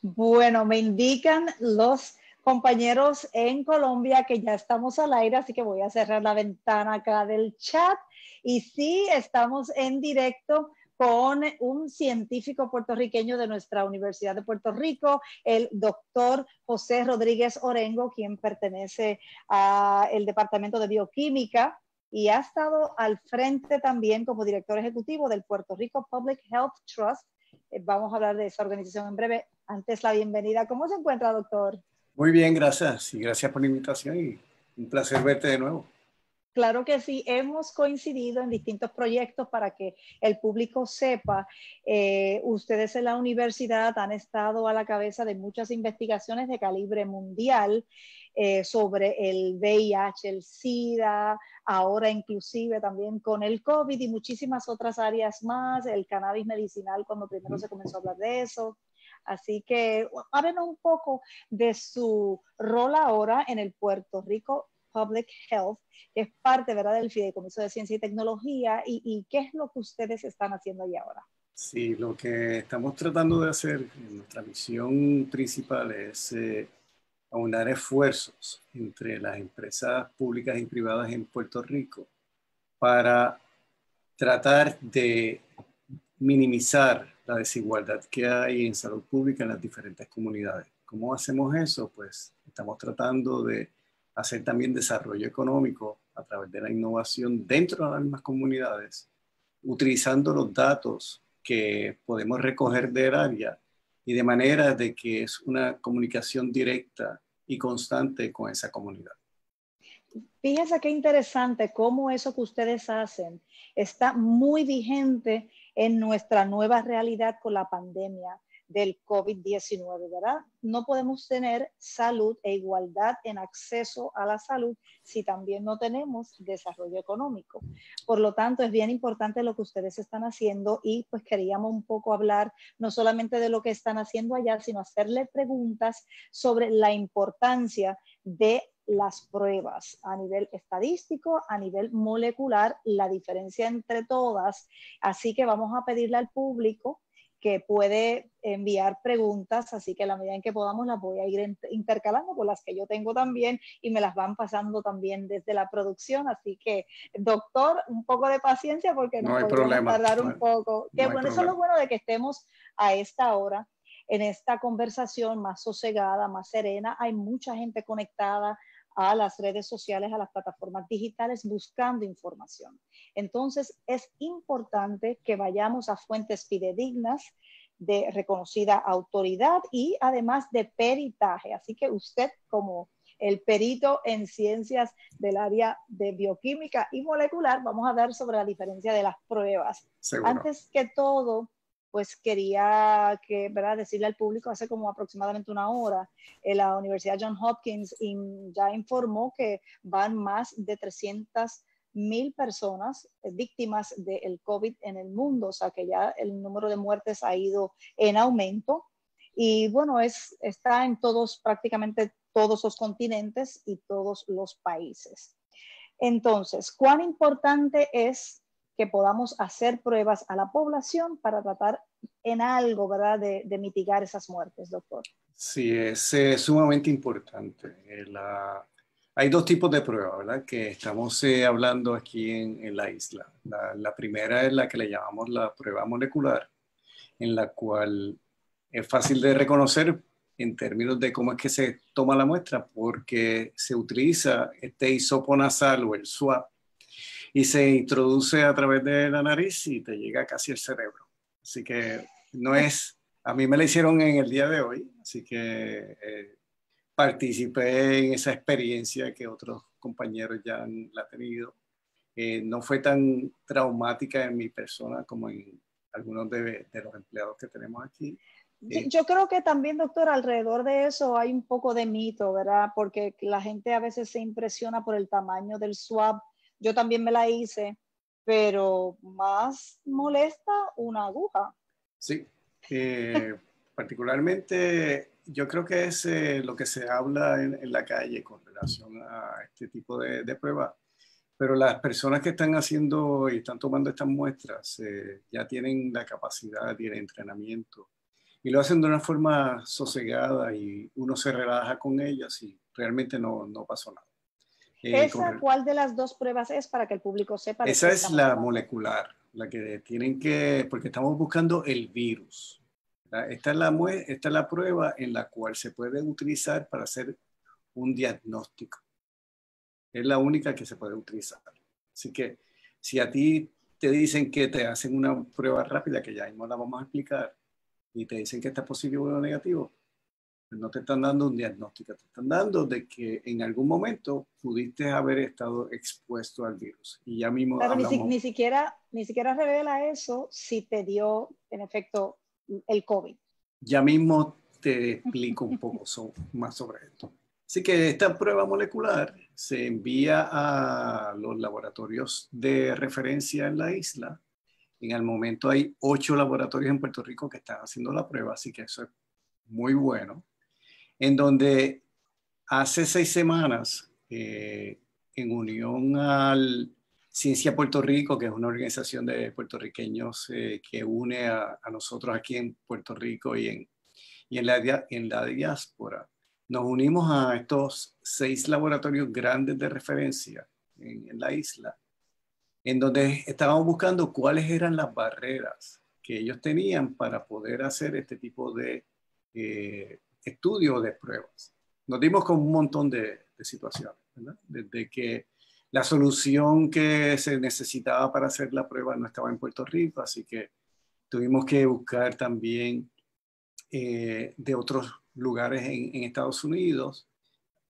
Bueno, me indican los compañeros en Colombia que ya estamos al aire, así que voy a cerrar la ventana acá del chat. Y sí, estamos en directo con un científico puertorriqueño de nuestra Universidad de Puerto Rico, el doctor José Rodríguez Orengo, quien pertenece al Departamento de Bioquímica y ha estado al frente también como director ejecutivo del Puerto Rico Public Health Trust. Eh, vamos a hablar de esa organización en breve. Antes la bienvenida. ¿Cómo se encuentra, doctor? Muy bien, gracias. Y gracias por la invitación y un placer verte de nuevo. Claro que sí, hemos coincidido en distintos proyectos para que el público sepa. Eh, ustedes en la universidad han estado a la cabeza de muchas investigaciones de calibre mundial eh, sobre el VIH, el SIDA, ahora inclusive también con el COVID y muchísimas otras áreas más, el cannabis medicinal cuando primero se comenzó a hablar de eso. Así que háblenos un poco de su rol ahora en el Puerto Rico Public Health, que es parte ¿verdad? del Fideicomiso de Ciencia y Tecnología, y, qué es lo que ustedes están haciendo ahí ahora. Sí, lo que estamos tratando de hacer, nuestra misión principal es eh, aunar esfuerzos entre las empresas públicas y privadas en Puerto Rico para tratar de minimizar la desigualdad que hay en salud pública en las diferentes comunidades. ¿Cómo hacemos eso? Pues estamos tratando de hacer también desarrollo económico a través de la innovación dentro de las mismas comunidades, utilizando los datos que podemos recoger del área y de manera de que es una comunicación directa y constante con esa comunidad. Fíjense qué interesante cómo eso que ustedes hacen está muy vigente en nuestra nueva realidad con la pandemia del COVID-19, ¿verdad? No podemos tener salud e igualdad en acceso a la salud si también no tenemos desarrollo económico. Por lo tanto, es bien importante lo que ustedes están haciendo y pues queríamos un poco hablar no solamente de lo que están haciendo allá, sino hacerle preguntas sobre la importancia de las pruebas a nivel estadístico, a nivel molecular, la diferencia entre todas. Así que vamos a pedirle al público que puede enviar preguntas, así que a la medida en que podamos las voy a ir intercalando con las que yo tengo también y me las van pasando también desde la producción, así que doctor, un poco de paciencia porque no, hay problema, tardar un poco. Que bueno, eso es lo bueno de que estemos a esta hora en esta conversación más sosegada, más serena, hay mucha gente conectada, a las redes sociales, a las plataformas digitales buscando información. Entonces, es importante que vayamos a fuentes fidedignas de reconocida autoridad y además de peritaje. Así que usted como el perito en ciencias del área de bioquímica y molecular, vamos a ver sobre la diferencia de las pruebas. Antes que todo, pues quería que, ¿verdad? decirle al público hace como aproximadamente una hora, eh, la Universidad John Hopkins ya informó que van más de 300 mil personas eh, víctimas del COVID en el mundo, o sea que ya el número de muertes ha ido en aumento. Y bueno, es, está en todos, prácticamente todos los continentes y todos los países. Entonces, ¿cuán importante es que podamos hacer pruebas a la población para tratar en algo, ¿verdad?, de, mitigar esas muertes, doctor. Sí, es, sumamente importante. Eh, hay dos tipos de pruebas, ¿verdad?, que estamos eh, hablando aquí en, la isla. La, primera es la que le llamamos la prueba molecular, en la cual es fácil de reconocer en términos de cómo es que se toma la muestra, porque se utiliza este hisopo nasal o el swab y se introduce a través de la nariz y te llega casi al cerebro. Así que no es, a mí me la hicieron en el día de hoy, así que eh, participé en esa experiencia que otros compañeros ya han la tenido. Eh, no fue tan traumática en mi persona como en algunos de, de los empleados que tenemos aquí. Eh, yo creo que también, doctor, alrededor de eso hay un poco de mito, ¿verdad? Porque la gente a veces se impresiona por el tamaño del swab yo también me la hice, pero más molesta una aguja. Sí, eh, particularmente yo creo que es eh, lo que se habla en, la calle con relación a este tipo de, pruebas. Pero las personas que están haciendo y están tomando estas muestras eh, ya tienen la capacidad y el entrenamiento y lo hacen de una forma sosegada y uno se relaja con ellas y realmente no, no pasó nada. Eh, ¿Esa cuál de las dos pruebas es para que el público sepa? Esa es la molecular, la que tienen que, porque estamos buscando el virus. Esta es, la, esta es la prueba en la cual se puede utilizar para hacer un diagnóstico. Es la única que se puede utilizar. Así que si a ti te dicen que te hacen una prueba rápida, que ya mismo la vamos a explicar, y te dicen que está positivo o negativo, no te están dando un diagnóstico, te están dando de que en algún momento pudiste haber estado expuesto al virus. Y ya mismo... ni, siquiera, ni siquiera revela eso si te dio, en efecto, el COVID. Ya mismo te explico un poco más sobre esto. Así que esta prueba molecular se envía a los laboratorios de referencia en la isla. En el momento hay ocho laboratorios en Puerto Rico que están haciendo la prueba, así que eso es muy bueno. En donde hace seis semanas, eh, en unión al Ciencia Puerto Rico, que es una organización de puertorriqueños eh, que une a, nosotros aquí en Puerto Rico y en, y en, la, en la diáspora, nos unimos a estos seis laboratorios grandes de referencia en, la isla, en donde estábamos buscando cuáles eran las barreras que ellos tenían para poder hacer este tipo de eh, estudios de pruebas. Nos dimos con un montón de, situaciones, Desde que la solución que se necesitaba para hacer la prueba no estaba en Puerto Rico, así que tuvimos que buscar también eh, de otros lugares en, Estados Unidos,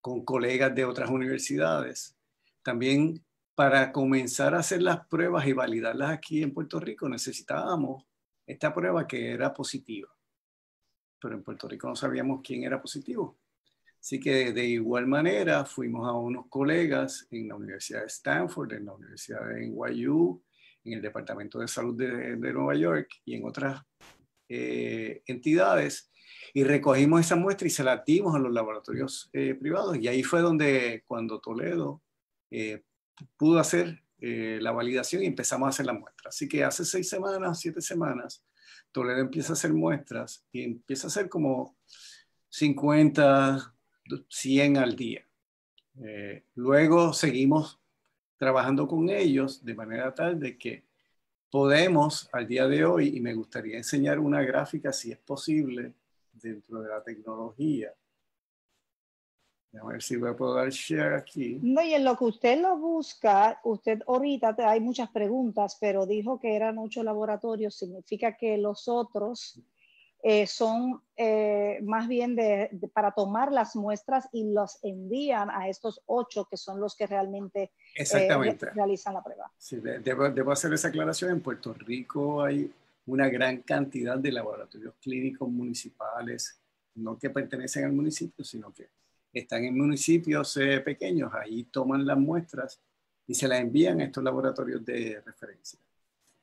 con colegas de otras universidades. También para comenzar a hacer las pruebas y validarlas aquí en Puerto Rico necesitábamos esta prueba que era positiva. Pero en Puerto Rico no sabíamos quién era positivo. Así que de igual manera fuimos a unos colegas en la Universidad de Stanford, en la Universidad de NYU, en el Departamento de Salud de, Nueva York y en otras eh, entidades y recogimos esa muestra y se la dimos a los laboratorios eh, privados. Y ahí fue donde cuando Toledo eh, pudo hacer eh, la validación y empezamos a hacer la muestra. Así que hace seis semanas, siete semanas, Toledo empieza a hacer muestras y empieza a hacer como 50, 100 al día. luego seguimos trabajando con ellos de manera tal de que podemos al día de hoy, y me gustaría enseñar una gráfica si es posible, dentro de la tecnología. A ver si voy a poder dar share aquí. No, y en lo que usted lo busca, usted ahorita hay muchas preguntas, pero dijo que eran ocho laboratorios, significa que los otros eh, son eh, más bien de, para tomar las muestras y los envían a estos ocho que son los que realmente eh, realizan la prueba. Sí, debo, debo hacer esa aclaración. En Puerto Rico hay una gran cantidad de laboratorios clínicos municipales, no que pertenecen al municipio, sino que están en municipios eh, pequeños, ahí toman las muestras y se las envían a estos laboratorios de referencia.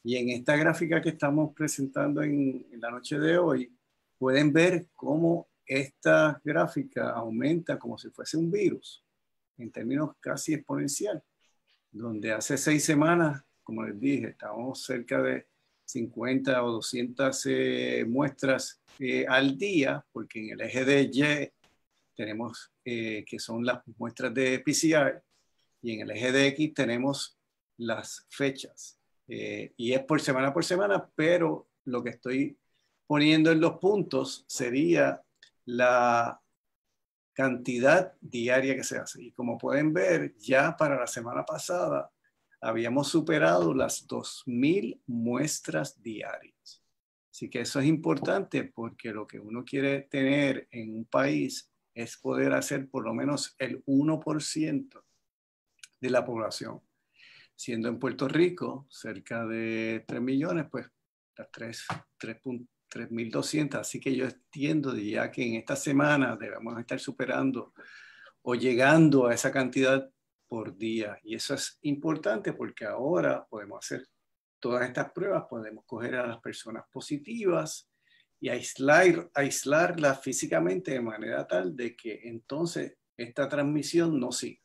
Y en esta gráfica que estamos presentando en, la noche de hoy, pueden ver cómo esta gráfica aumenta como si fuese un virus, en términos casi exponencial, donde hace seis semanas, como les dije, estábamos cerca de 50 o 200 eh, muestras eh, al día, porque en el eje de Y tenemos eh, que son las muestras de PCR y en el eje de X tenemos las fechas. y es por semana por semana, pero lo que estoy poniendo en los puntos sería la cantidad diaria que se hace. Y como pueden ver, ya para la semana pasada habíamos superado las 2.000 muestras diarias. Así que eso es importante porque lo que uno quiere tener en un país es poder hacer por lo menos el 1% de la población. Siendo en Puerto Rico cerca de 3 millones, pues las 3.200. Así que yo entiendo ya que en esta semana debemos estar superando o llegando a esa cantidad por día. Y eso es importante porque ahora podemos hacer todas estas pruebas, podemos coger a las personas positivas y aislar, aislarlas físicamente de manera tal de que entonces esta transmisión no siga.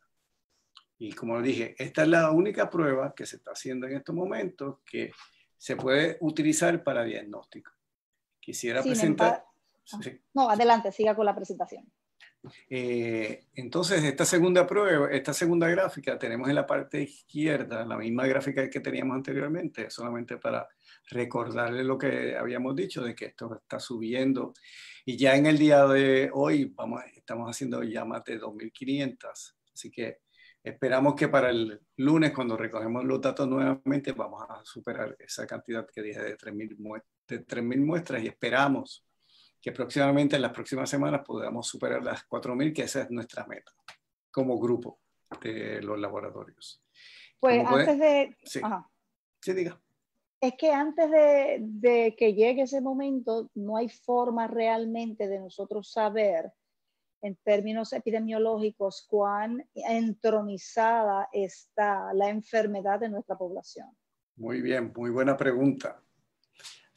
Y como dije, esta es la única prueba que se está haciendo en estos momentos que se puede utilizar para diagnóstico. Quisiera presentar. No, adelante, siga con la presentación. Eh, entonces, esta segunda prueba, esta segunda gráfica, tenemos en la parte izquierda la misma gráfica que teníamos anteriormente, solamente para recordarle lo que habíamos dicho de que esto está subiendo. Y ya en el día de hoy vamos, estamos haciendo ya más de 2.500. Así que esperamos que para el lunes, cuando recogemos los datos nuevamente, vamos a superar esa cantidad que dije de 3.000 muestras y esperamos que próximamente en las próximas semanas podamos superar las 4.000, que esa es nuestra meta como grupo de los laboratorios. Pues antes de... Sí. sí, diga. Es que antes de, de, que llegue ese momento, no hay forma realmente de nosotros saber en términos epidemiológicos cuán entronizada está la enfermedad de nuestra población. Muy bien, muy buena pregunta.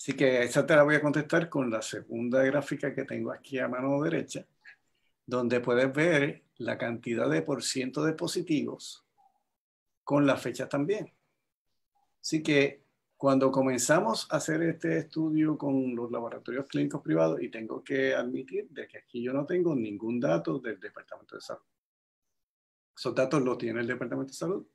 Así que esa te la voy a contestar con la segunda gráfica que tengo aquí a mano derecha, donde puedes ver la cantidad de por ciento de positivos con la fecha también. Así que cuando comenzamos a hacer este estudio con los laboratorios clínicos privados, y tengo que admitir de que aquí yo no tengo ningún dato del Departamento de Salud. Esos datos los tiene el Departamento de Salud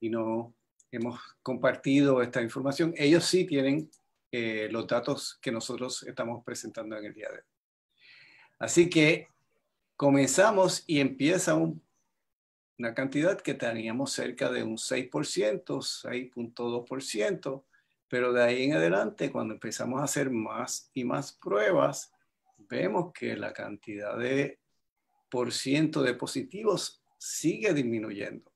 y no hemos compartido esta información. Ellos sí tienen eh, los datos que nosotros estamos presentando en el día de hoy. Así que comenzamos y empieza una cantidad que teníamos cerca de un 6%, 6.2%, pero de ahí en adelante, cuando empezamos a hacer más y más pruebas, vemos que la cantidad de por ciento de positivos sigue disminuyendo.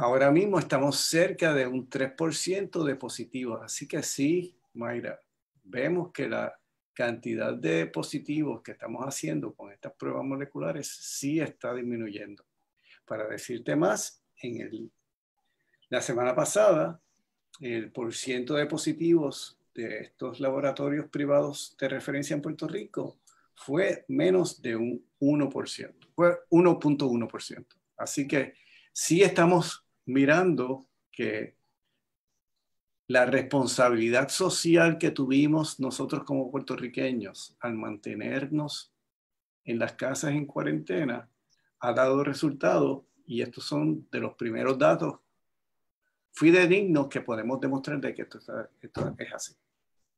Ahora mismo estamos cerca de un 3% de positivos, así que sí, Mayra, vemos que la cantidad de positivos que estamos haciendo con estas pruebas moleculares sí está disminuyendo. Para decirte más, en el, la semana pasada, el porciento de positivos de estos laboratorios privados de referencia en Puerto Rico fue menos de un 1%, fue 1.1%. Así que sí estamos mirando que la responsabilidad social que tuvimos nosotros como puertorriqueños al mantenernos en las casas en cuarentena ha dado resultado y estos son de los primeros datos fidedignos que podemos demostrar de que esto, esto es así.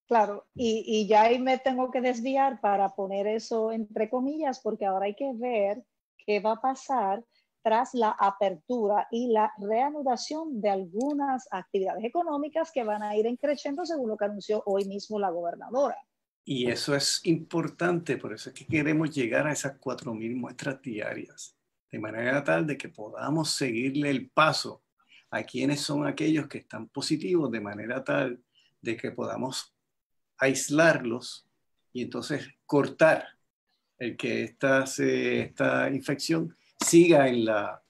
Claro, y, y, ya ahí me tengo que desviar para poner eso entre comillas, porque ahora hay que ver qué va a pasar tras la apertura y la reanudación de algunas actividades económicas que van a ir creciendo según lo que anunció hoy mismo la gobernadora. Y eso es importante, por eso es que queremos llegar a esas 4.000 muestras diarias, de manera tal de que podamos seguirle el paso a quienes son aquellos que están positivos, de manera tal de que podamos aislarlos y entonces cortar el que esta, esta infección siga en la,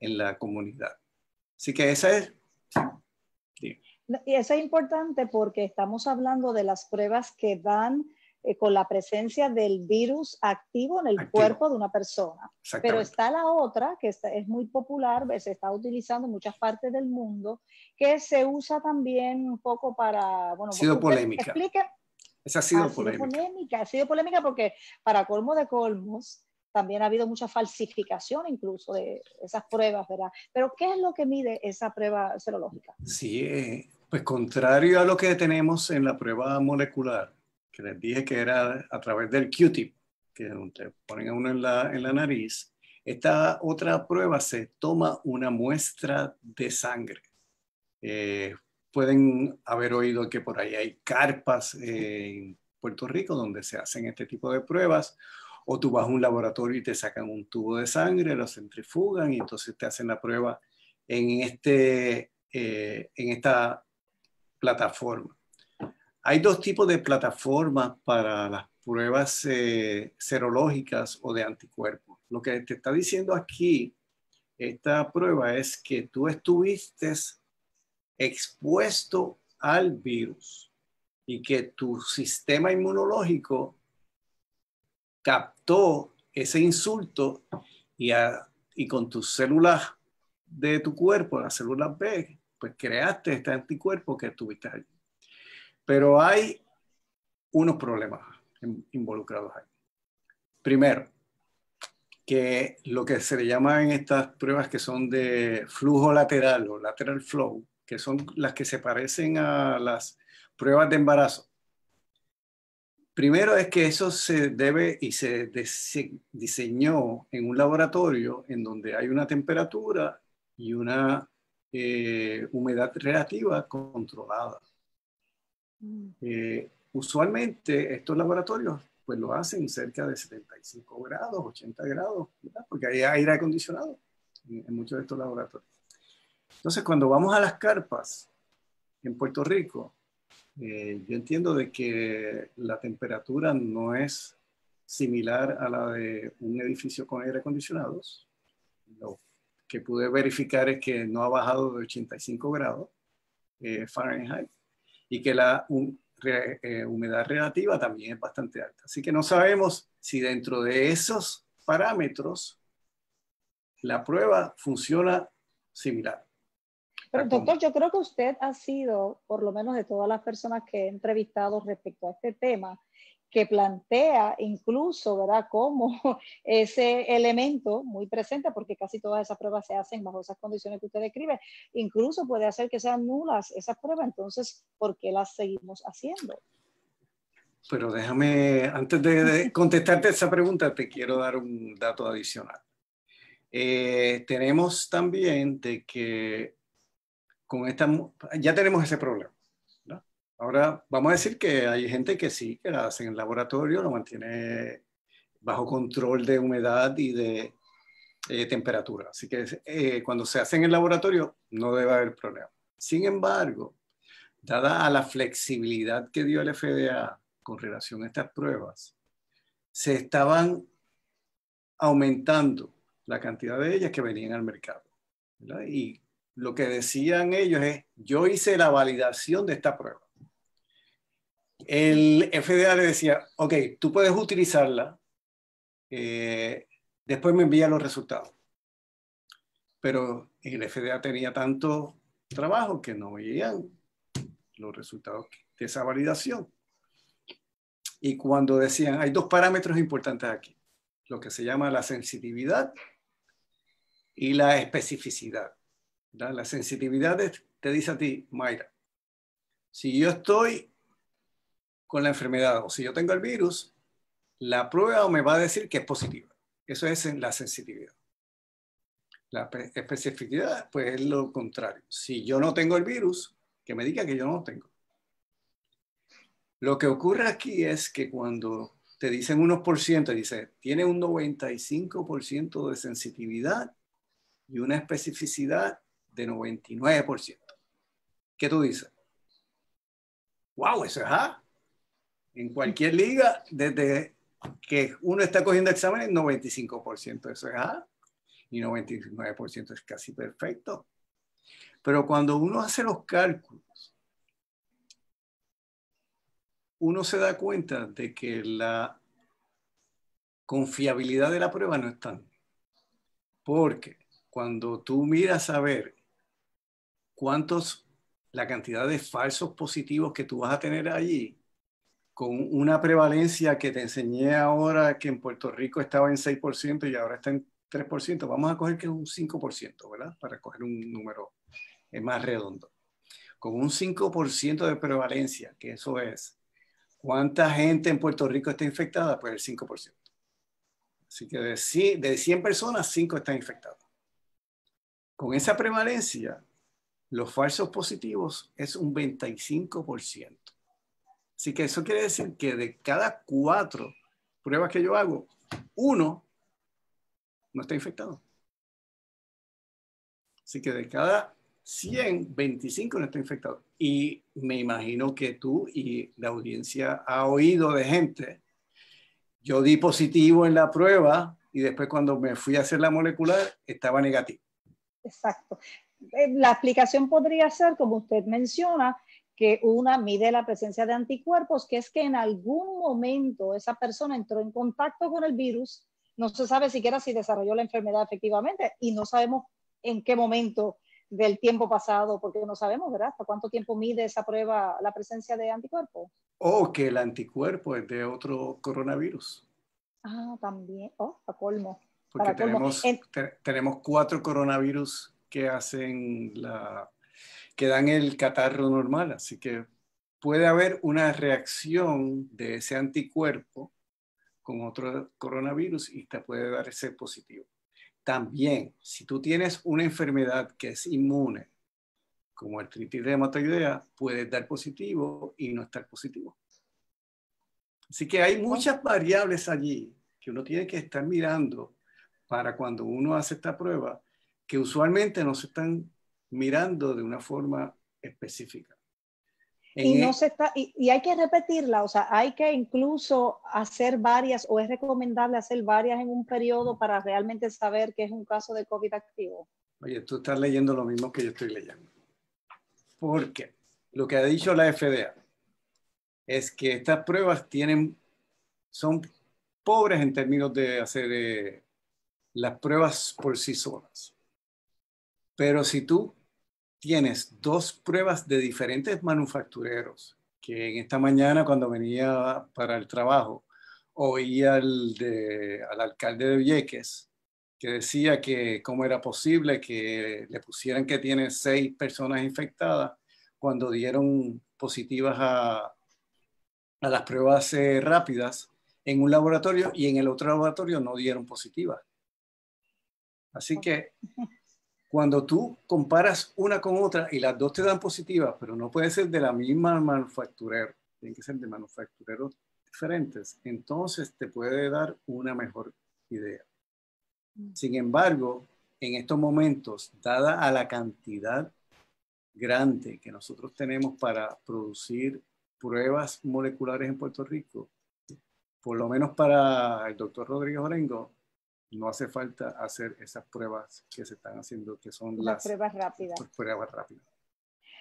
en la comunidad. Así que esa es... Y eso es importante porque estamos hablando de las pruebas que dan eh, con la presencia del virus activo en el cuerpo de una persona. Pero está la otra, que es muy popular, se está utilizando en muchas partes del mundo, que se usa también un poco para... Bueno, ha sido polémica. Explique. Esa ha sido, polémica. sido polémica. Ha sido polémica porque para colmo de colmos, también ha habido mucha falsificación incluso de esas pruebas, ¿verdad? Pero ¿qué es lo que mide esa prueba serológica? Sí, eh, pues contrario a lo que tenemos en la prueba molecular, que les dije que era a través del Q-tip, que te ponen a uno en la, en la nariz, esta otra prueba se toma una muestra de sangre. Eh, pueden haber oído que por ahí hay carpas en Puerto Rico donde se hacen este tipo de pruebas o tú vas a un laboratorio y te sacan un tubo de sangre, lo centrifugan y entonces te hacen la prueba en, este, eh, en esta plataforma. Hay dos tipos de plataformas para las pruebas eh, serológicas o de anticuerpos. Lo que te está diciendo aquí, esta prueba es que tú estuviste expuesto al virus y que tu sistema inmunológico captó ese insulto y, y con tus células de tu cuerpo, las células B, pues creaste este anticuerpo que tuviste allí. Pero hay unos problemas involucrados ahí. Primero, que lo que se le llama en estas pruebas que son de flujo lateral o lateral flow, que son las que se parecen a las pruebas de embarazo. Primero es que eso se debe y se diseñó en un laboratorio en donde hay una temperatura y una eh, humedad relativa controlada. Mm. Eh, usualmente estos laboratorios pues lo hacen cerca de 75 grados, 80 grados, porque hay aire acondicionado en, muchos de estos laboratorios. Entonces, cuando vamos a las carpas en Puerto Rico, eh, yo entiendo de que la temperatura no es similar a la de un edificio con aire acondicionado. Lo que pude verificar es que no ha bajado de 85 grados eh, Fahrenheit y que la, eh, humedad relativa también es bastante alta. Así que no sabemos si dentro de esos parámetros la prueba funciona similar. Pero doctor, yo creo que usted ha sido, por lo menos de todas las personas que he entrevistado respecto a este tema, que plantea incluso, ¿verdad?, como ese elemento muy presente, porque casi todas esas pruebas se hacen bajo esas condiciones que usted describe, incluso puede hacer que sean nulas esas pruebas, entonces, ¿por qué las seguimos haciendo? Pero déjame, antes de, contestarte esa pregunta, te quiero dar un dato adicional. Eh, tenemos también de que con esta, ya tenemos ese problema. Ahora, vamos a decir que hay gente que sí, que la hace en el laboratorio, lo mantiene bajo control de humedad y de eh, temperatura. Así que eh, cuando se hace en el laboratorio no debe haber problema. Sin embargo, dada a la flexibilidad que dio el FDA con relación a estas pruebas, se estaban aumentando la cantidad de ellas que venían al mercado. Y lo que decían ellos es, yo hice la validación de esta prueba el FDA le decía, ok, tú puedes utilizarla, eh, después me envía los resultados. Pero el FDA tenía tanto trabajo que no veían los resultados de esa validación. Y cuando decían, hay dos parámetros importantes aquí, lo que se llama la sensitividad y la especificidad. La sensitividad te dice a ti, Mayra, si yo estoy con la enfermedad o si yo tengo el virus, la prueba me va a decir que es positiva. Eso es la sensitividad. La especificidad, pues es lo contrario. Si yo no tengo el virus, que me diga que yo no lo tengo. Lo que ocurre aquí es que cuando te dicen unos por ciento, dice, tiene un 95% de sensitividad y una especificidad de 99%. ¿Qué tú dices? ¡Wow! Eso es A en cualquier liga, desde que uno está cogiendo exámenes, 95% eso es A y 99% es casi perfecto. Pero cuando uno hace los cálculos, uno se da cuenta de que la confiabilidad de la prueba no es tan. Porque cuando tú miras a ver cuántos, la cantidad de falsos positivos que tú vas a tener allí, con una prevalencia que te enseñé ahora que en Puerto Rico estaba en 6% y ahora está en 3%, vamos a coger que es un 5%, ¿verdad? Para coger un número más redondo. Con un 5% de prevalencia, que eso es, ¿cuánta gente en Puerto Rico está infectada? Pues el 5%. Así que de 100, de 100 personas, 5 están infectadas. Con esa prevalencia, los falsos positivos es un 25%. Así que eso quiere decir que de cada cuatro pruebas que yo hago, uno no está infectado. Así que de cada 100, 25 no está infectado. Y me imagino que tú y la audiencia ha oído de gente, yo di positivo en la prueba y después cuando me fui a hacer la molecular estaba negativo. Exacto. Eh, la explicación podría ser, como usted menciona, que una mide la presencia de anticuerpos, que es que en algún momento esa persona entró en contacto con el virus, no se sabe siquiera si desarrolló la enfermedad efectivamente y no sabemos en qué momento del tiempo pasado, porque no sabemos, ¿verdad? ¿Hasta cuánto tiempo mide esa prueba la presencia de anticuerpos? O que el anticuerpo es de otro coronavirus. Ah, también. Oh, a colmo. Porque tenemos, tenemos cuatro coronavirus que hacen la, que dan el catarro normal, así que puede haber una reacción de ese anticuerpo con otro coronavirus y te puede dar ese positivo. También, si tú tienes una enfermedad que es inmune, como artritis reumatoidea, puede dar positivo y no estar positivo. Así que hay muchas variables allí que uno tiene que estar mirando para cuando uno hace esta prueba, que usualmente no se están mirando de una forma específica. y, no e se está, y, hay que repetirla, o sea, hay que incluso hacer varias o es recomendable hacer varias en un periodo para realmente saber que es un caso de COVID activo. Oye, tú estás leyendo lo mismo que yo estoy leyendo. Porque lo que ha dicho la FDA es que estas pruebas tienen, son pobres en términos de hacer eh, las pruebas por sí solas. Pero si tú tienes dos pruebas de diferentes manufactureros, que en esta mañana cuando venía para el trabajo, oía al, al alcalde de Vieques, que decía que cómo era posible que le pusieran que tiene seis personas infectadas cuando dieron positivas a, a las pruebas eh, rápidas en un laboratorio y en el otro laboratorio no dieron positivas. Así que cuando tú comparas una con otra y las dos te dan positivas, pero no puede ser de la misma manufacturero, tienen que ser de manufactureros diferentes, entonces te puede dar una mejor idea. Mm. Sin embargo, en estos momentos, dada a la cantidad grande que nosotros tenemos para producir pruebas moleculares en Puerto Rico, por lo menos para el doctor Rodríguez Orengo, no hace falta hacer esas pruebas que se están haciendo, que son las, pruebas rápidas. Pruebas rápidas.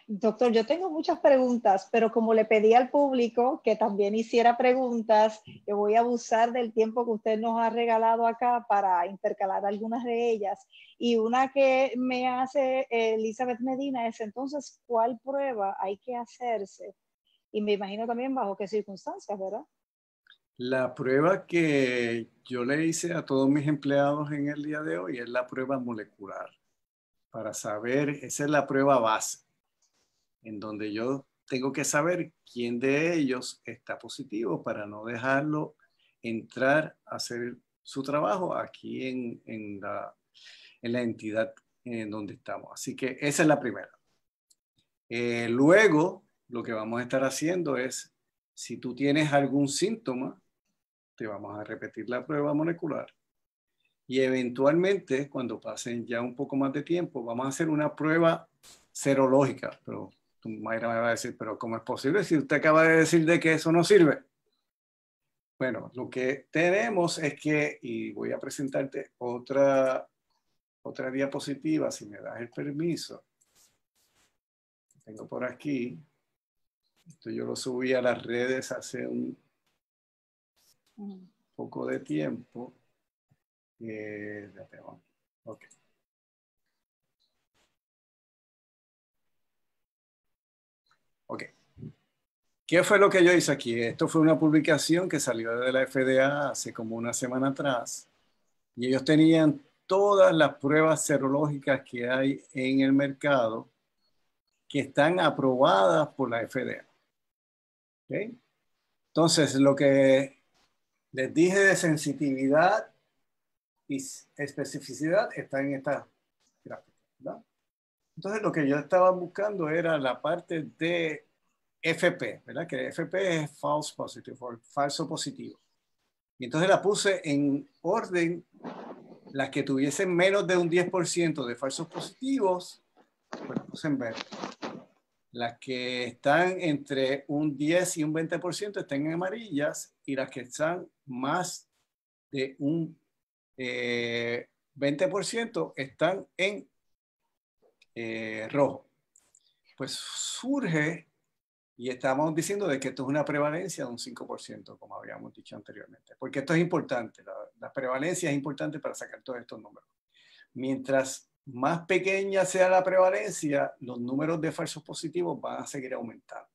Doctor, yo tengo muchas preguntas, pero como le pedí al público que también hiciera preguntas, yo voy a abusar del tiempo que usted nos ha regalado acá para intercalar algunas de ellas. Y una que me hace Elizabeth Medina es entonces, ¿cuál prueba hay que hacerse? Y me imagino también bajo qué circunstancias, ¿verdad? La prueba que yo le hice a todos mis empleados en el día de hoy es la prueba molecular, para saber, esa es la prueba base, en donde yo tengo que saber quién de ellos está positivo para no dejarlo entrar a hacer su trabajo aquí en, la, entidad en donde estamos. Así que esa es la primera. Eh, luego, lo que vamos a estar haciendo es, si tú tienes algún síntoma, te vamos a repetir la prueba molecular y eventualmente, cuando pasen ya un poco más de tiempo, vamos a hacer una prueba serológica. Pero tu Mayra me va a decir, pero ¿cómo es posible si usted acaba de decir de que eso no sirve? Bueno, lo que tenemos es que, y voy a presentarte otra, otra diapositiva, si me das el permiso. Tengo por aquí. Esto yo lo subí a las redes hace un, un poco de tiempo. Eh, okay. ok. ¿Qué fue lo que yo hice aquí? Esto fue una publicación que salió de la FDA hace como una semana atrás. Y ellos tenían todas las pruebas serológicas que hay en el mercado que están aprobadas por la FDA. ¿Okay? Entonces, lo que les dije de sensitividad y especificidad está en esta gráfica. Entonces lo que yo estaba buscando era la parte de FP, ¿verdad? Que FP es false positive, o falso positivo. Y entonces la puse en orden las que tuviesen menos de un 10% de falsos positivos, pues puse en verde. Las que están entre un 10 y un 20% están en amarillas y las que están más de un 20% eh, están en eh, rojo. Pues surge, y estamos diciendo de que esto es una prevalencia de un 5%, como habíamos dicho anteriormente, porque esto es importante, la, la prevalencia es importante para sacar todos estos números. Mientras más pequeña sea la prevalencia, los números de falsos positivos van a seguir aumentando.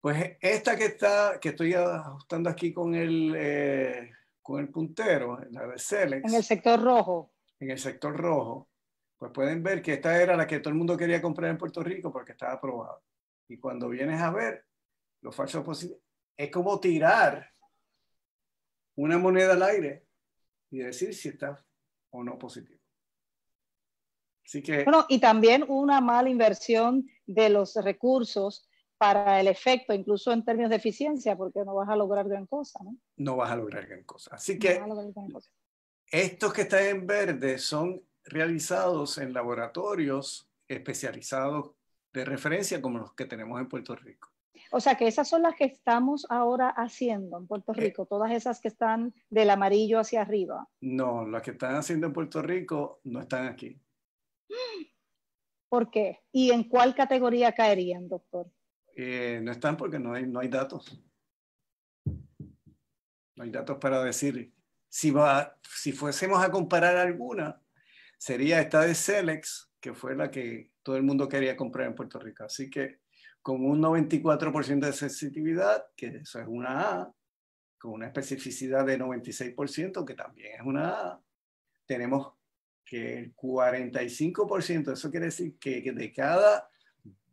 Pues esta que está, que estoy ajustando aquí con el, eh, con el puntero, la de Selex. En el sector rojo. En el sector rojo, pues pueden ver que esta era la que todo el mundo quería comprar en Puerto Rico porque estaba aprobada. Y cuando vienes a ver los falsos positivos, es como tirar una moneda al aire y decir si está o no positivo. Así que, bueno, y también una mala inversión de los recursos para el efecto, incluso en términos de eficiencia, porque no vas a lograr gran cosa, ¿no? No vas a lograr gran cosa. Así que estos que están en verde son realizados en laboratorios especializados de referencia como los que tenemos en Puerto Rico. O sea que esas son las que estamos ahora haciendo en Puerto eh, Rico, todas esas que están del amarillo hacia arriba. No, las que están haciendo en Puerto Rico no están aquí. ¿Por qué? ¿Y en cuál categoría caerían, doctor? Eh, no están porque no hay, no hay datos. No hay datos para decir. Si, va, si fuésemos a comparar alguna, sería esta de Celex, que fue la que todo el mundo quería comprar en Puerto Rico. Así que con un 94% de sensitividad, que eso es una A, con una especificidad de 96%, que también es una A, tenemos que el 45%, eso quiere decir que, de cada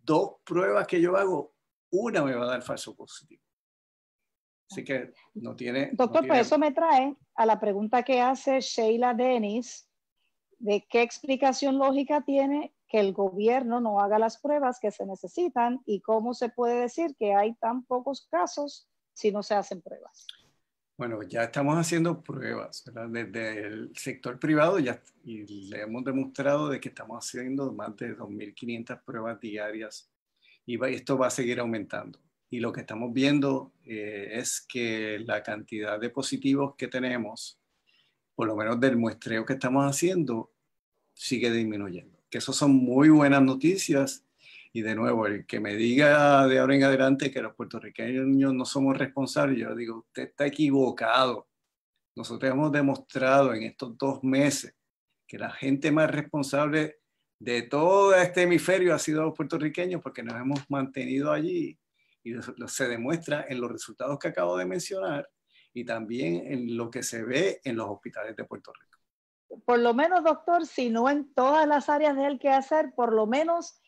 dos pruebas que yo hago, una me va a dar falso positivo. Así que no tiene... Doctor, pues eso me trae a la pregunta que hace Sheila Dennis, de qué explicación lógica tiene que el gobierno no haga las pruebas que se necesitan y cómo se puede decir que hay tan pocos casos si no se hacen pruebas. Bueno, ya estamos haciendo pruebas, ¿verdad? Desde el sector privado ya y le hemos demostrado de que estamos haciendo más de 2.500 pruebas diarias y esto va a seguir aumentando. Y lo que estamos viendo eh, es que la cantidad de positivos que tenemos, por lo menos del muestreo que estamos haciendo, sigue disminuyendo que eso son muy buenas noticias. Y de nuevo, el que me diga de ahora en adelante que los puertorriqueños no somos responsables, yo digo, usted está equivocado. Nosotros hemos demostrado en estos dos meses que la gente más responsable de todo este hemisferio ha sido los puertorriqueños porque nos hemos mantenido allí y se demuestra en los resultados que acabo de mencionar y también en lo que se ve en los hospitales de Puerto Rico por lo menos, doctor, si no en todas las áreas del que hacer, por lo menos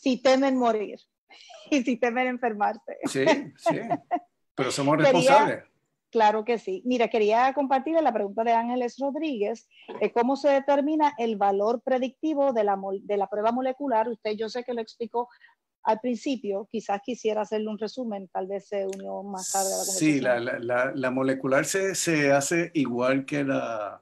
si temen morir y si temen enfermarse. Sí, sí, pero somos responsables. claro que sí. Mira, quería compartir la pregunta de Ángeles Rodríguez, cómo se determina el valor predictivo de la, de la prueba molecular. Usted yo sé que lo explicó al principio, quizás quisiera hacerle un resumen, tal vez se unió más tarde a la. Sí, la, la, la molecular se, se, hace igual que la,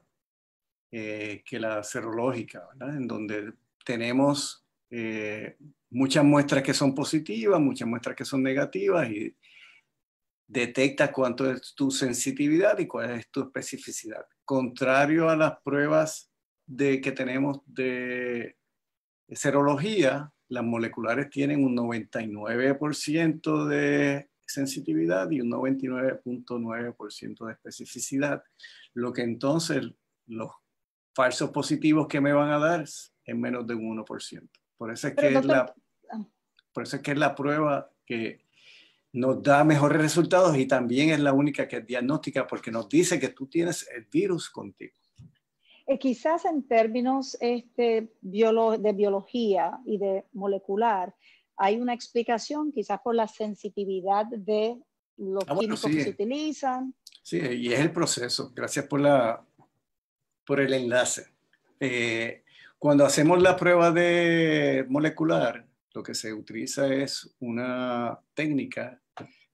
eh, que la serológica, en donde tenemos eh, muchas muestras que son positivas, muchas muestras que son negativas y detecta cuánto es tu sensitividad y cuál es tu especificidad. Contrario a las pruebas de, que tenemos de serología, las moleculares tienen un 99% de sensitividad y un 99.9% de especificidad, lo que entonces los falsos positivos que me van a dar en menos de un 1%. Por eso es que, es, la, ah. por eso es, que es la prueba que nos da mejores resultados y también es la única que es diagnóstica porque nos dice que tú tienes el virus contigo. Eh, quizás en términos este, de biología y de molecular, hay una explicación quizás por la sensitividad de los ah, químicos que se utilizan. Sí, y es el proceso. Gracias por la, por el enlace. Eh, cuando hacemos la prueba de molecular, lo que se utiliza es una técnica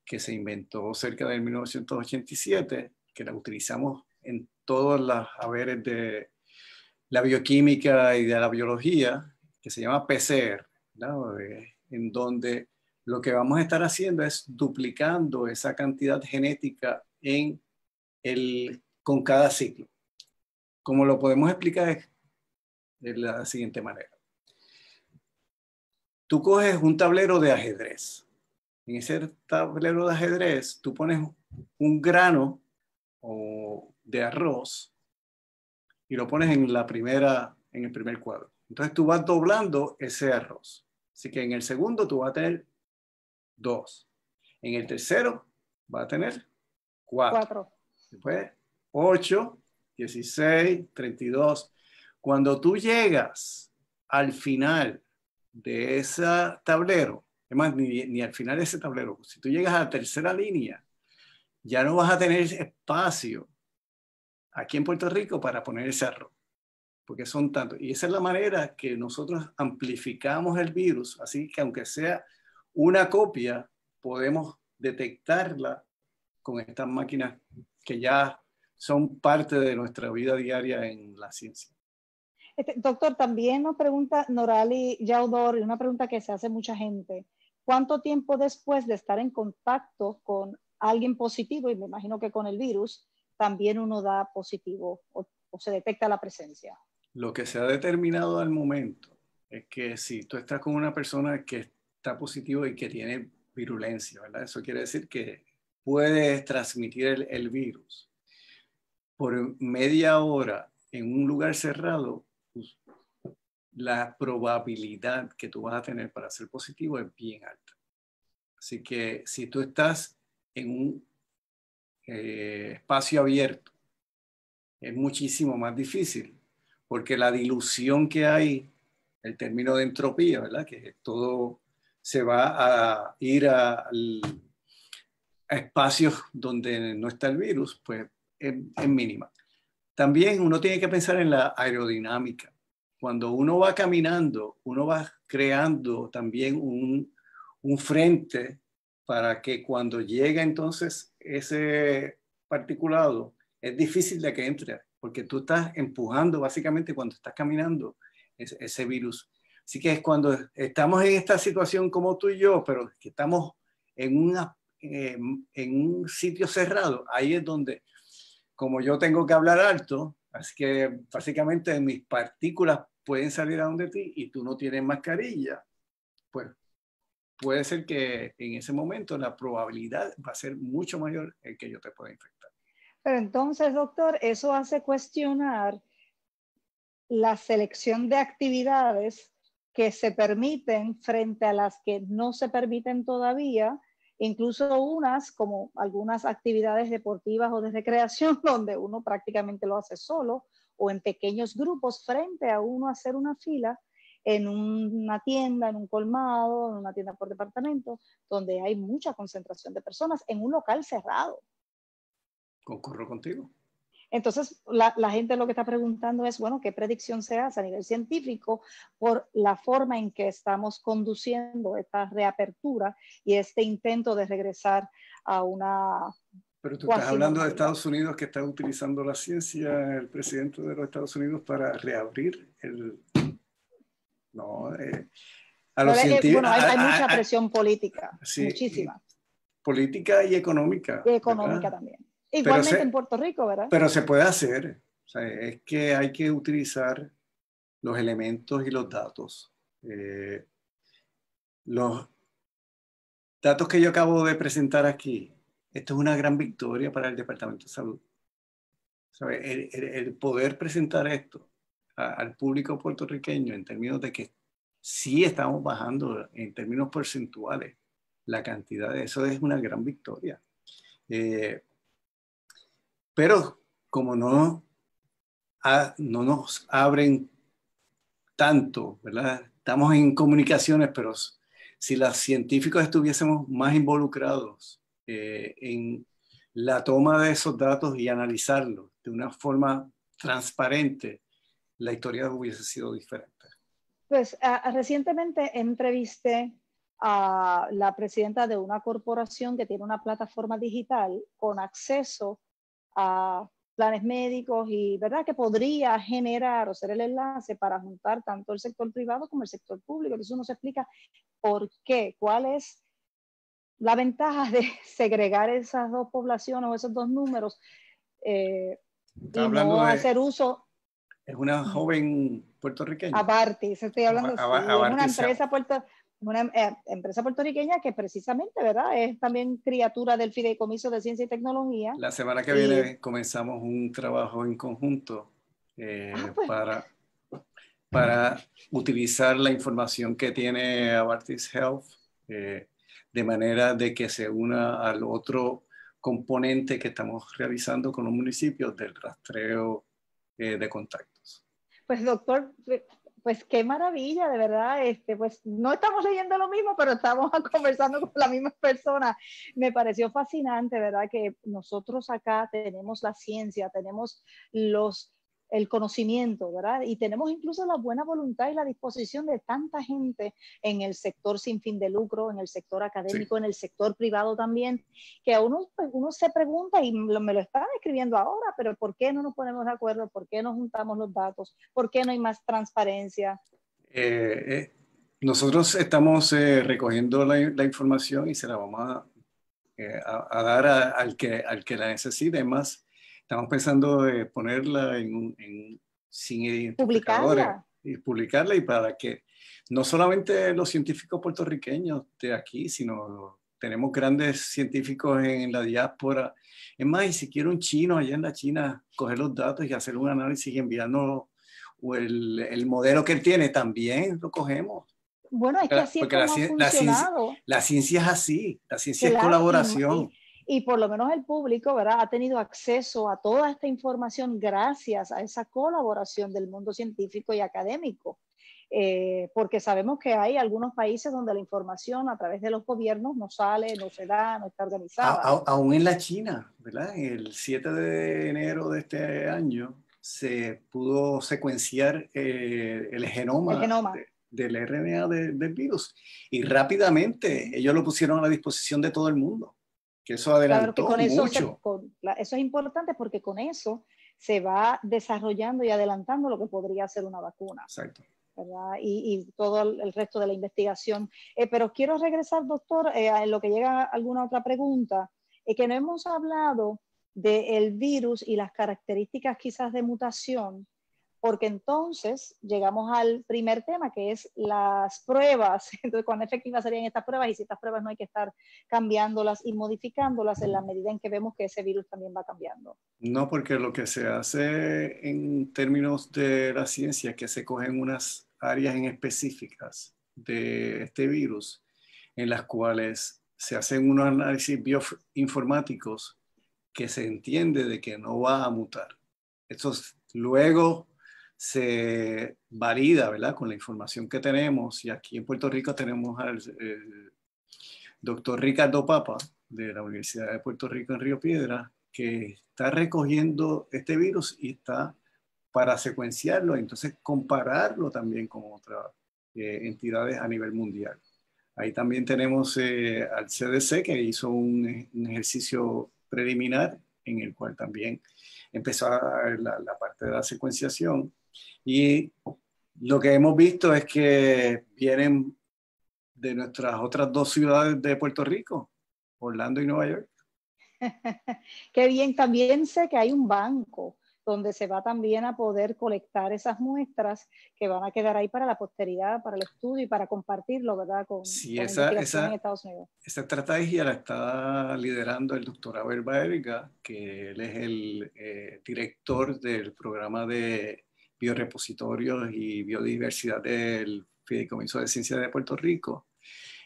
que se inventó cerca del 1987, que la utilizamos en todos los haberes de la bioquímica y de la biología, que se llama PCR, eh, en donde lo que vamos a estar haciendo es duplicando esa cantidad genética en el, con cada ciclo. Como lo podemos explicar de la siguiente manera. Tú coges un tablero de ajedrez. En ese tablero de ajedrez, tú pones un grano de arroz y lo pones en la primera en el primer cuadro. Entonces tú vas doblando ese arroz. Así que en el segundo tú vas a tener dos. En el tercero vas a tener cuatro. cuatro. Después 8, 16, 32. Cuando tú llegas al final de ese tablero, es más, ni, ni, al final de ese tablero, si tú llegas a la tercera línea, ya no vas a tener espacio aquí en Puerto Rico para poner ese arroz, porque son tantos. Y esa es la manera que nosotros amplificamos el virus, así que aunque sea una copia, podemos detectarla con estas máquinas que ya son parte de nuestra vida diaria en la ciencia. Este, doctor, también nos pregunta Norali Yaudor, una pregunta que se hace mucha gente. ¿Cuánto tiempo después de estar en contacto con alguien positivo, y me imagino que con el virus, también uno da positivo o, se detecta la presencia? Lo que se ha determinado al momento es que si tú estás con una persona que está positivo y que tiene virulencia, ¿verdad? Eso quiere decir que puedes transmitir el, el virus por media hora en un lugar cerrado, pues, la probabilidad que tú vas a tener para ser positivo es bien alta. Así que si tú estás en un eh, espacio abierto, es muchísimo más difícil, porque la dilución que hay, el término de entropía, ¿verdad? Que todo se va a ir a, a espacios donde no está el virus, pues es, mínima. También uno tiene que pensar en la aerodinámica. Cuando uno va caminando, uno va creando también un, frente para que cuando llega entonces ese particulado, es difícil de que entre, porque tú estás empujando básicamente cuando estás caminando ese, virus. Así que es cuando estamos en esta situación como tú y yo, pero que estamos en, eh, en un sitio cerrado, ahí es donde como yo tengo que hablar alto, así que básicamente mis partículas pueden salir a donde ti y tú no tienes mascarilla, pues puede ser que en ese momento la probabilidad va a ser mucho mayor en que yo te pueda infectar. Pero entonces, doctor, eso hace cuestionar la selección de actividades que se permiten frente a las que no se permiten todavía incluso unas como algunas actividades deportivas o de recreación donde uno prácticamente lo hace solo o en pequeños grupos frente a uno hacer una fila en una tienda, en un colmado, en una tienda por departamento, donde hay mucha concentración de personas en un local cerrado. Concurro contigo. Entonces, la, gente lo que está preguntando es, bueno, ¿qué predicción se hace a nivel científico por la forma en que estamos conduciendo esta reapertura y este intento de regresar a una... Pero tú estás hablando de Estados Unidos que está utilizando la ciencia, el presidente de los Estados Unidos, para reabrir el... No, eh, a los científicos... Bueno, hay, mucha presión política, muchísima. Política y económica. Y económica también. Igualmente en Puerto Rico, ¿verdad? Pero se puede hacer. O sea, es que hay que utilizar los elementos y los datos. Eh, los datos que yo acabo de presentar aquí, esto es una gran victoria para el Departamento de Salud. El, el, poder presentar esto al público puertorriqueño en términos de que sí estamos bajando en términos porcentuales la cantidad de eso es una gran victoria. Eh, pero como no, no nos abren tanto, ¿verdad? Estamos en comunicaciones, pero si los científicos estuviésemos más involucrados eh, en la toma de esos datos y analizarlos de una forma transparente, la historia hubiese sido diferente. Pues recientemente entrevisté a la presidenta de una corporación que tiene una plataforma digital con acceso a planes médicos y verdad que podría generar o ser el enlace para juntar tanto el sector privado como el sector público. Entonces uno se explica por qué, cuál es la ventaja de segregar esas dos poblaciones o esos dos números eh, y no hacer uso. Es una joven puertorriqueña. Aparte, estoy hablando de una empresa puertorriqueña una eh, empresa puertorriqueña que precisamente, ¿verdad? Es también criatura del Fideicomiso de Ciencia y Tecnología. La semana que viene comenzamos un trabajo en conjunto eh, ah, pues. para, para utilizar la información que tiene Abartis Health eh, de manera de que se una al otro componente que estamos realizando con los municipios del rastreo eh, de contactos. Pues doctor, pues qué maravilla, de verdad. Este, pues no estamos leyendo lo mismo, pero estamos conversando con la misma persona. Me pareció fascinante, ¿verdad? Que nosotros acá tenemos la ciencia, tenemos los el conocimiento, ¿verdad? Y tenemos incluso la buena voluntad y la disposición de tanta gente en el sector sin fin de lucro, en el sector académico, en el sector privado también, que a uno, pues, uno se pregunta, y me lo están escribiendo ahora, pero ¿por qué no nos ponemos de acuerdo? ¿Por qué no juntamos los datos? ¿Por qué no hay más transparencia? Eh, eh, nosotros estamos eh, recogiendo la, la, información y se la vamos a, a, dar al, que, al que la necesite, más estamos pensando en ponerla en, en sin publicarla. y publicarla y para que no solamente los científicos puertorriqueños de aquí, sino tenemos grandes científicos en la diáspora. Es más, y si quiere un chino allá en la China coger los datos y hacer un análisis y enviarnos el, el modelo que él tiene, también lo cogemos. Bueno, es que así es como la, ha la, ciencia, la, ciencia, es así, la ciencia es colaboración y por lo menos el público ¿verdad? ha tenido acceso a toda esta información gracias a esa colaboración del mundo científico y académico. Eh, porque sabemos que hay algunos países donde la información a través de los gobiernos no sale, no se da, no está organizada. aún en la China, ¿verdad? El 7 de enero de este año se pudo secuenciar eh, el genoma, del RNA del virus y rápidamente ellos lo pusieron a la disposición de todo el mundo que eso adelantó con eso mucho. eso es importante porque con eso se va desarrollando y adelantando lo que podría ser una vacuna. Exacto. ¿verdad? Y, y, todo el resto de la investigación. Eh, pero quiero regresar, doctor, eh, en lo que llega alguna otra pregunta, eh, que no hemos hablado del virus y las características quizás de mutación porque entonces llegamos al primer tema, que es las pruebas. Entonces, ¿cuán efectivas serían estas pruebas? Y si estas pruebas no hay que estar cambiándolas y modificándolas en la medida en que vemos que ese virus también va cambiando. No, porque lo que se hace en términos de la ciencia es que se cogen unas áreas en específicas de este virus en las cuales se hacen unos análisis bioinformáticos que se entiende de que no va a mutar. Estos luego se valida, ¿verdad? Con la información que tenemos. Y aquí en Puerto Rico tenemos al doctor Ricardo Papa de la Universidad de Puerto Rico en Río Piedra, que está recogiendo este virus y está para secuenciarlo, entonces compararlo también con otras eh, entidades a nivel mundial. Ahí también tenemos eh, al CDC que hizo un, ejercicio preliminar en el cual también empezó la parte de la secuenciación y lo que hemos visto es que vienen de nuestras otras dos ciudades de Puerto Rico, Orlando y Nueva York. Qué bien, también sé que hay un banco donde se va también a poder colectar esas muestras que van a quedar ahí para la posteridad, para el estudio y para compartirlo, ¿verdad? Con, sí, esa, esa, en Estados Unidos. Esa estrategia la está liderando el doctor Abel Baerga, que él es el eh, director del programa de biorepositorios y biodiversidad del Fideicomiso de Ciencias de Puerto Rico.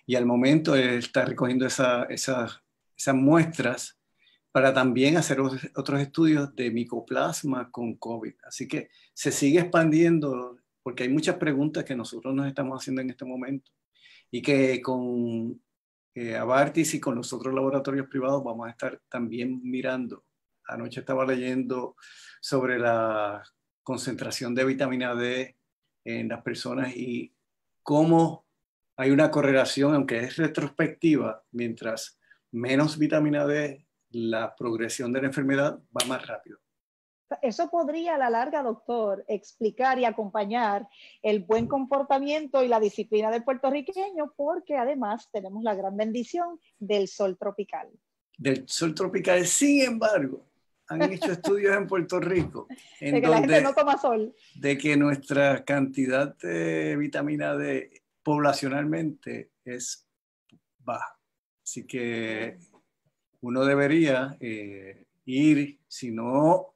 Y al momento está recogiendo esa, esas muestras para también hacer otros estudios de micoplasma con COVID. Así que se sigue expandiendo porque hay muchas preguntas que nosotros nos estamos haciendo en este momento y que con eh, Abartis y con los otros laboratorios privados vamos a estar también mirando. Anoche estaba leyendo sobre la concentración de vitamina D en las personas y cómo hay una correlación, aunque es retrospectiva, mientras menos vitamina D, la progresión de la enfermedad va más rápido. Eso podría a la larga, doctor, explicar y acompañar el buen comportamiento y la disciplina del puertorriqueño, porque además tenemos la gran bendición del sol tropical. Del sol tropical, sin embargo, han hecho estudios en Puerto Rico. En de que la gente no toma sol. De que nuestra cantidad de vitamina D poblacionalmente es baja. Así que uno debería eh, ir, si no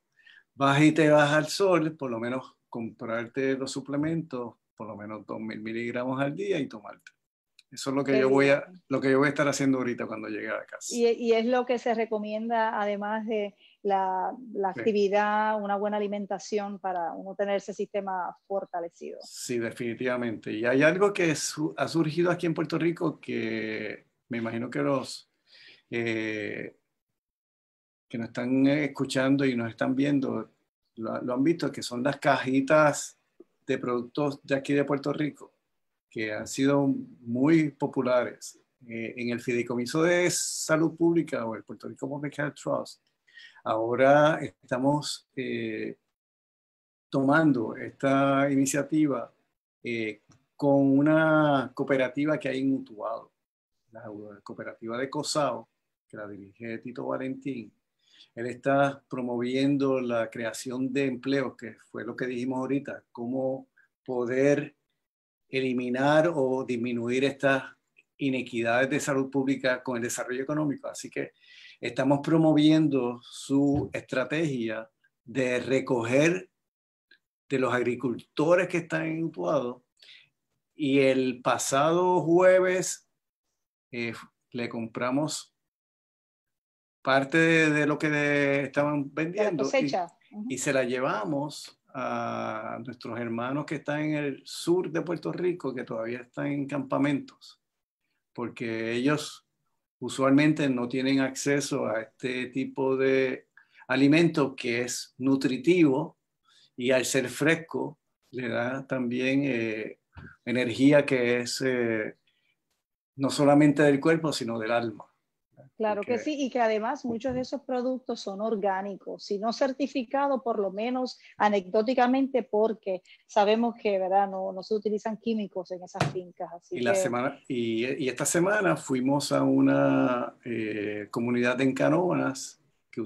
vas y te vas al sol, por lo menos comprarte los suplementos, por lo menos 2.000 miligramos al día y tomarte. Eso es lo que, yo voy a, lo que yo voy a estar haciendo ahorita cuando llegue a casa. Y, y es lo que se recomienda, además de la, la actividad, una buena alimentación para uno tener ese sistema fortalecido. Sí, definitivamente. Y hay algo que ha surgido aquí en Puerto Rico que me imagino que los eh, que nos están escuchando y nos están viendo lo, lo han visto, que son las cajitas de productos de aquí de Puerto Rico que han sido muy populares eh, en el Fideicomiso de Salud Pública o el Puerto Rico Public Health Trust. Ahora estamos eh, tomando esta iniciativa eh, con una cooperativa que hay en Utuado, la cooperativa de COSAO, que la dirige Tito Valentín. Él está promoviendo la creación de empleos, que fue lo que dijimos ahorita, cómo poder eliminar o disminuir estas inequidades de salud pública con el desarrollo económico. Así que estamos promoviendo su estrategia de recoger de los agricultores que están en y el pasado jueves eh, le compramos parte de, lo que estaban vendiendo y, se la llevamos a nuestros hermanos que están en el sur de Puerto Rico, que todavía están en campamentos, porque ellos usualmente no tienen acceso a este tipo de alimento que es nutritivo y al ser fresco le da también eh, energía que es eh, no solamente del cuerpo, sino del alma. Claro que sí, y que además muchos de esos productos son orgánicos, si no certificados, por lo menos anecdóticamente, porque sabemos que ¿verdad? No, no se utilizan químicos en esas fincas. y, la semana, y, esta semana fuimos a una eh, comunidad en Canoas, que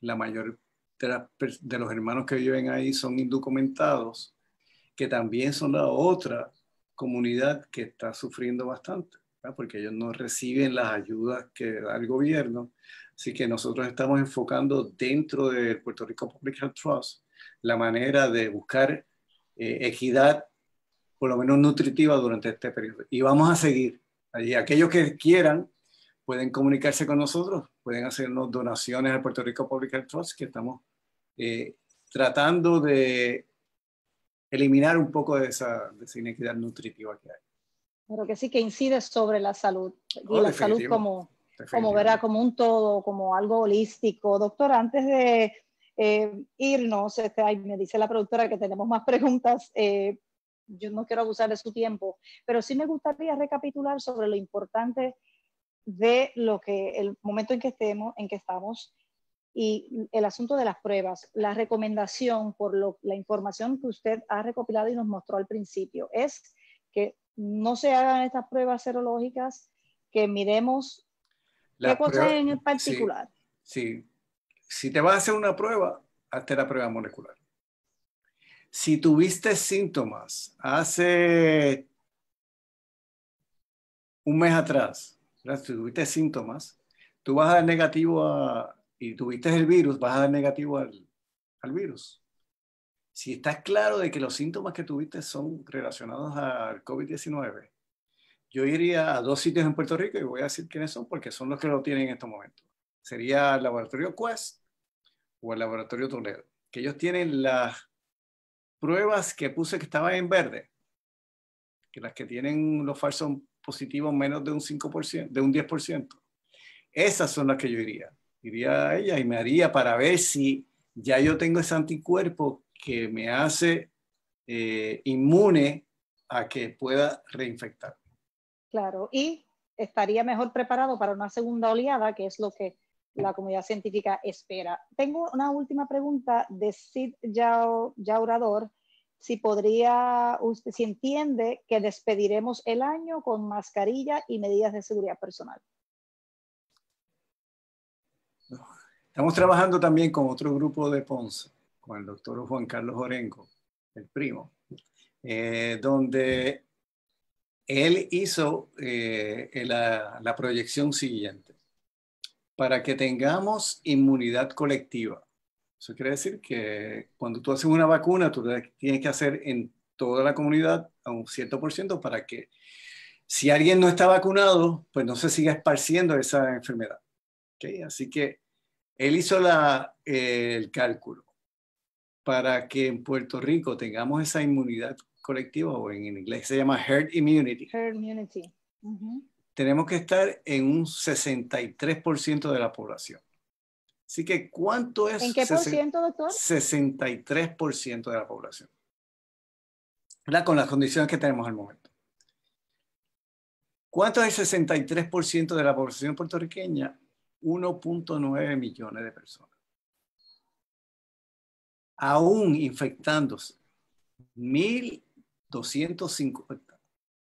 la mayor de, de los hermanos que viven ahí son indocumentados, que también son la otra comunidad que está sufriendo bastante porque ellos no reciben las ayudas que da el gobierno. Así que nosotros estamos enfocando dentro del Puerto Rico Public Health Trust la manera de buscar eh, equidad, por lo menos nutritiva, durante este periodo. Y vamos a seguir. Allí, aquellos que quieran pueden comunicarse con nosotros, pueden hacernos donaciones al Puerto Rico Public Health Trust, que estamos eh, tratando de eliminar un poco de esa, de esa inequidad nutritiva que hay. Pero que sí que incide sobre la salud y oh, la salud como, como verá, como un todo, como algo holístico. Doctor, antes de eh, irnos, este, me dice la productora que tenemos más preguntas. Eh, yo no quiero abusar de su tiempo, pero sí me gustaría recapitular sobre lo importante de lo que el momento en que estemos, en que estamos y el asunto de las pruebas, la recomendación por lo, la información que usted ha recopilado y nos mostró al principio es que no se hagan estas pruebas serológicas, que miremos qué cosas en particular. Sí, Si te vas a hacer una prueba, hazte la prueba molecular. Si tuviste síntomas hace un mes atrás, si tuviste síntomas, tú vas a dar negativo a, y tuviste el virus, vas a dar negativo al, al virus si estás claro de que los síntomas que tuviste son relacionados al COVID-19, yo iría a dos sitios en Puerto Rico y voy a decir quiénes son porque son los que lo tienen en estos momentos. Sería el laboratorio Quest o el laboratorio Toledo, que ellos tienen las pruebas que puse que estaban en verde, que las que tienen los falsos positivos menos de un 5%, de un 10%. Esas son las que yo iría. Iría a ella y me haría para ver si ya yo tengo ese anticuerpo que me hace eh, inmune a que pueda reinfectar. Claro, y estaría mejor preparado para una segunda oleada, que es lo que la comunidad científica espera. Tengo una última pregunta de Sid Yaurador. Si podría, usted, si entiende que despediremos el año con mascarilla y medidas de seguridad personal. Estamos trabajando también con otro grupo de Ponce con el doctor Juan Carlos Orengo, el primo, eh, donde él hizo eh, la, proyección siguiente. Para que tengamos inmunidad colectiva Eso quiere decir que cuando tú haces una vacuna, tú tienes que hacer en toda la comunidad a un cierto por ciento para que si alguien no está vacunado, pues no se siga esparciendo esa enfermedad. ¿Okay? Así que él hizo la, el cálculo para que en Puerto Rico tengamos esa inmunidad colectiva, o en inglés se llama herd immunity. Herd immunity. Tenemos que estar en un 63% de la población. Así que, ¿cuánto es? ¿En qué por ciento, doctor? 63% de la población. ¿Verdad? Con las condiciones que tenemos al momento. ¿Cuánto es el 63% de la población puertorriqueña? 1.9 millones de personas. Aún infectándose 1.250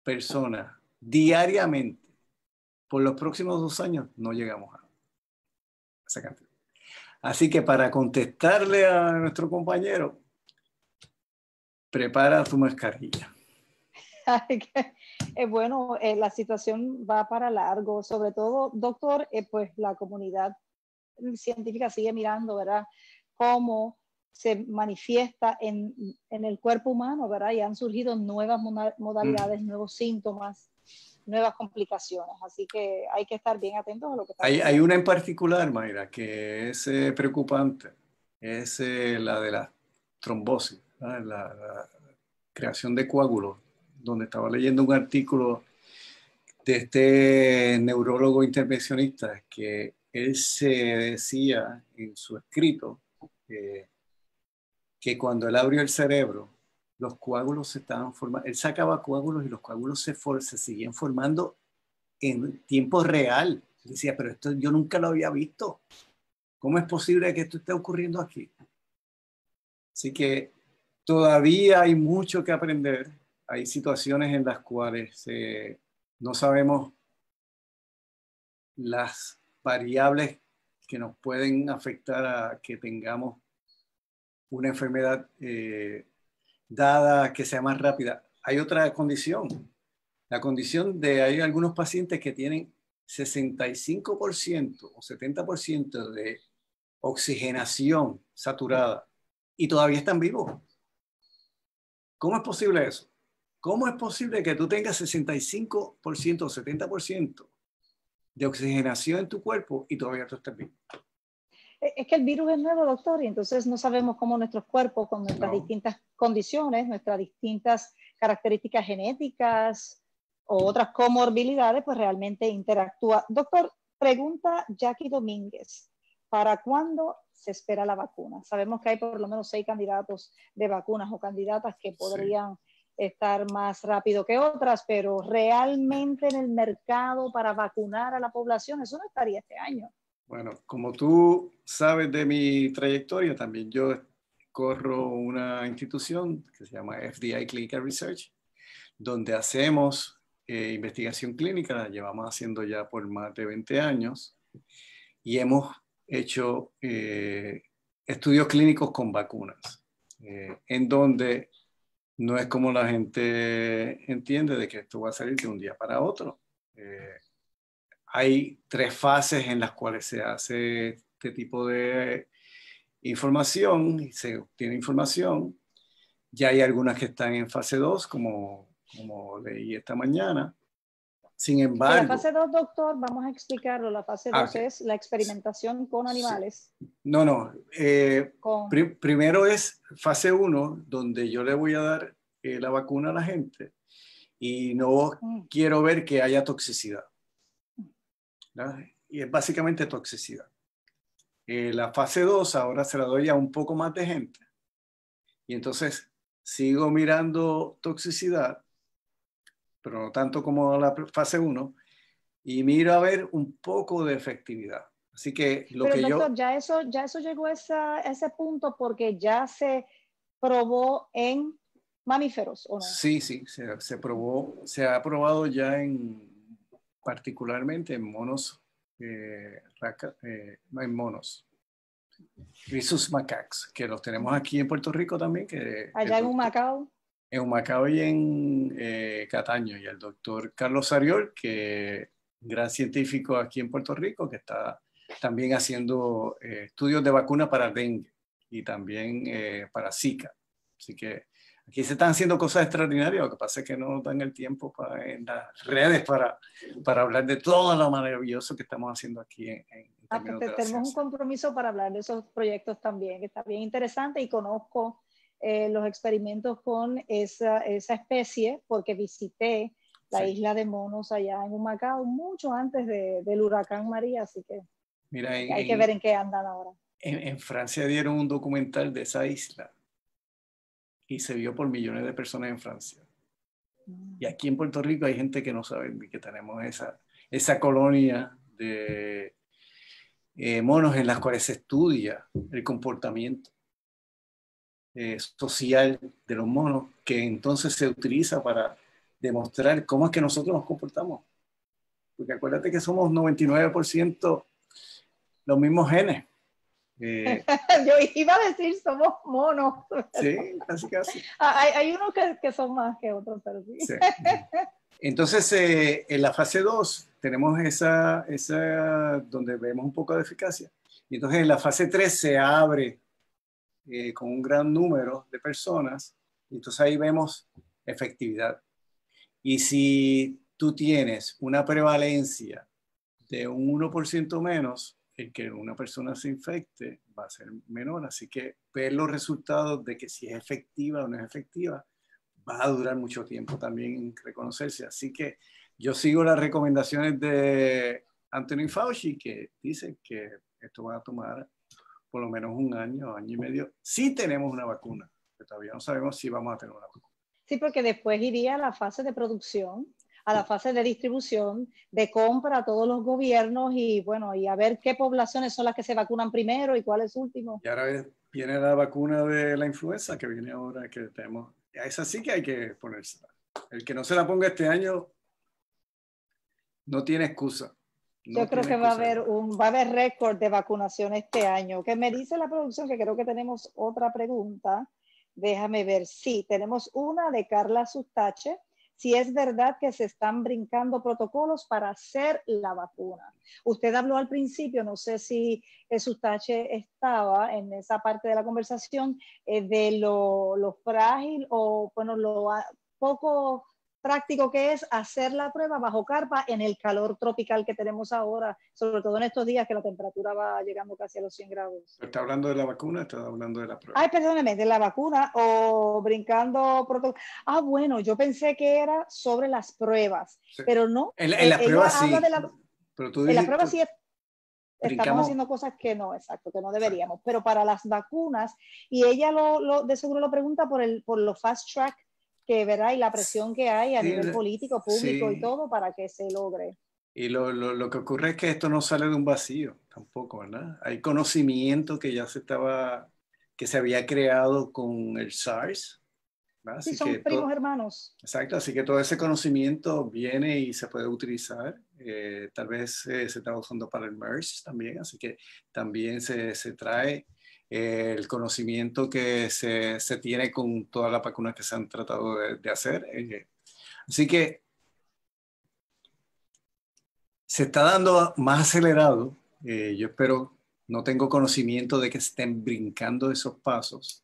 personas diariamente por los próximos dos años, no llegamos a esa cantidad. Así que para contestarle a nuestro compañero, prepara tu mascarilla. Eh, bueno, eh, la situación va para largo, sobre todo, doctor, eh, pues la comunidad científica sigue mirando, ¿verdad? Cómo se manifiesta en, en el cuerpo humano, ¿verdad? Y han surgido nuevas modalidades, mm. nuevos síntomas, nuevas complicaciones. Así que hay que estar bien atentos a lo que está hay, hay una en particular, Mayra, que es preocupante, es la de la trombosis, la creación de coágulos donde estaba leyendo un artículo de este neurólogo intervencionista que él se decía en su escrito que cuando él abrió el cerebro, los coágulos se estaban formando, él sacaba coágulos y los coágulos se, se seguían formando en tiempo real. decía, pero esto yo nunca lo había visto. ¿Cómo es posible que esto esté ocurriendo aquí? Así que todavía hay mucho que aprender hay situaciones en las cuales eh, no sabemos las variables que nos pueden afectar a que tengamos una enfermedad eh, dada que sea más rápida. Hay otra condición, la condición de hay algunos pacientes que tienen 65% o 70% de oxigenación saturada y todavía están vivos. ¿Cómo es posible eso? ¿Cómo es posible que tú tengas 65% o 70% de oxigenación en tu cuerpo y todavía tú estés vivo? Es que el virus es nuevo, doctor, y entonces no sabemos cómo nuestros cuerpos, con nuestras distintas condiciones, nuestras distintas características genéticas o otras comorbilidades, pues realmente interactúa. Doctor, pregunta Jackie Domínguez, ¿para cuándo se espera la vacuna? Sabemos que hay por lo menos seis candidatos de vacunas o candidatas que podrían estar más rápido que otras, pero realmente en el mercado para vacunar a la población, eso no estaría este año. Bueno, como tú sabes de mi trayectoria, también yo corro una institución que se llama FDI Clinical Research, donde hacemos eh, investigación clínica, la llevamos haciendo ya por más de 20 años, y hemos hecho eh, estudios clínicos con vacunas, eh, en donde no es como la gente entiende de que esto va a salir de un día para otro. Eh, hay tres fases en las cuales se hace este tipo de información y se obtiene información. Ya hay algunas que están en fase 2, como, como leí esta mañana. Sin embargo... La fase 2, doctor, vamos a explicarlo. La fase 2 ah, es la experimentación con animales. No, no. Eh, primero es fase 1, donde yo le voy a dar eh, la vacuna a la gente y no mm. quiero ver que haya toxicidad. Y es básicamente toxicidad. Eh, la fase 2 ahora se la doy a un poco más de gente. Y entonces sigo mirando toxicidad pero no tanto como la fase 1, y miro a ver un poco de efectividad. Así que lo que yo... Ya eso, ya eso llegó a, ese punto porque ya se probó en mamíferos, ¿o no? Sí, sí, se, se probó, se ha probado ya en, particularmente en monos, eh, eh en monos. Rhesus macaques, que los tenemos aquí en Puerto Rico también. Que Allá en un Macao en Humacao y en eh, Cataño, y el doctor Carlos Ariol, que gran científico aquí en Puerto Rico, que está también haciendo eh, estudios de vacuna para dengue. y también eh, para Zika. Así que aquí se están haciendo cosas extraordinarias, lo que pasa es que no dan el tiempo para, en las redes para, para hablar de todo lo maravilloso que estamos haciendo aquí en, ah, pues tenemos un compromiso para hablar de esos proyectos también, que está bien interesante y conozco eh, los experimentos con esa, esa especie porque visité la isla de monos allá en Humacao mucho antes de, del huracán María, así que Mira, hay que ver en qué andan ahora. En, Francia dieron un documental de esa isla y se vio por millones de personas en Francia. Mm. Y aquí en Puerto Rico hay gente que no sabe que tenemos esa, esa colonia de eh, monos en las cuales se estudia el comportamiento eh, social de los monos, que entonces se utiliza para demostrar cómo es que nosotros nos comportamos. Porque acuérdate que somos 99% los mismos genes. Eh, Yo iba a decir, somos monos. Sí, casi casi. Ah, hay, hay unos que, que, son más que otros, pero sí. Entonces, eh, en la fase 2 tenemos esa, esa, donde vemos un poco de eficacia. Y entonces en la fase 3 se abre eh, con un gran número de personas. Y entonces ahí vemos efectividad. Y si tú tienes una prevalencia de un 1% menos, el que una persona se infecte va a ser menor. Así que ver los resultados de que si es efectiva o no es efectiva va a durar mucho tiempo también reconocerse. Así que yo sigo las recomendaciones de Anthony Fauci que dice que esto va a tomar por lo menos un año, año y medio, si tenemos una vacuna, todavía no sabemos si vamos a tener una vacuna. Sí, porque después iría a la fase de producción, a la fase de distribución, de compra a todos los gobiernos y bueno, y a ver qué poblaciones son las que se vacunan primero y cuáles últimos. Y ahora viene la vacuna de la influenza que viene ahora, que tenemos. Esa sí que hay que ponérsela. El que no se la ponga este año no tiene excusa. Yo creo que va a haber un va a haber récord de vacunación este año. Que me dice la producción que creo que tenemos otra pregunta. Déjame ver. Sí, tenemos una de Carla Sustache si es verdad que se están brincando protocolos para hacer la vacuna. Usted habló al principio, no sé si Sustache estaba en esa parte de la conversación, eh, de lo, lo, frágil o, bueno, lo poco práctico que es hacer la prueba bajo carpa en el calor tropical que tenemos ahora, sobre todo en estos días que la temperatura va llegando casi a los 100 grados. ¿Está hablando de la vacuna está hablando de la prueba? Ay, perdóneme, de la vacuna o brincando Ah, bueno, yo pensé que era sobre las pruebas, pero no. En, la eh, prueba sí. pero tú en la prueba sí estamos haciendo cosas que no, exacto, que no deberíamos. Pero para las vacunas, y ella lo, lo, de seguro lo pregunta por, el, por los fast track que ¿verdad? y la presión que hay a nivel político, público y todo para que se logre. Y lo, lo, lo, que ocurre es que esto no sale de un vacío tampoco, ¿verdad? Hay conocimiento que ya se estaba, que se había creado con el SARS. Sí, son primos hermanos. Exacto, así que todo ese conocimiento viene y se puede utilizar. Eh, tal vez eh, se está usando para el MERS también, así que también se, se trae el conocimiento que se, se, tiene con todas las vacunas que se han tratado de, hacer. Eh, así que se está dando más acelerado. Eh, yo espero, no tengo conocimiento de que estén brincando esos pasos.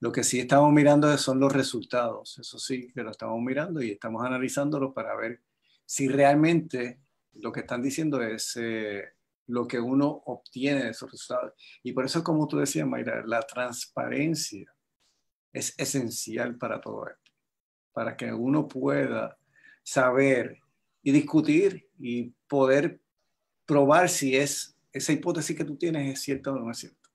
Lo que sí estamos mirando son los resultados. Eso sí, que lo estamos mirando y estamos analizándolo para ver si realmente lo que están diciendo es eh, lo que uno obtiene de esos resultados. Y por eso, como tú decías, Mayra, la transparencia es esencial para todo esto, para que uno pueda saber y discutir y poder probar si es esa hipótesis que tú tienes es cierta o no es cierta.